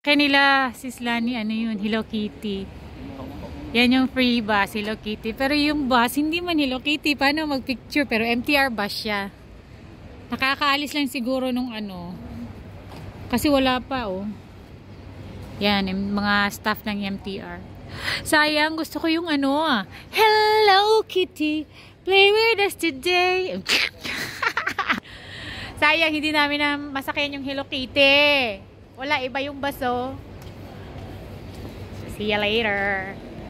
Kanila, sis Lani, ano yun, Hello Kitty. Yan yung free bus, Hello Kitty. Pero yung bus, hindi man Hello Kitty. Paano magpicture? Pero MTR bus siya. Nakakaalis lang siguro nung ano. Kasi wala pa, oh. Yan, mga staff ng MTR. Sayang, gusto ko yung ano, ah. Hello Kitty, play with us today. Sayang, hindi namin na masakyan yung Hello Kitty. Wala, iba yung baso. See you later.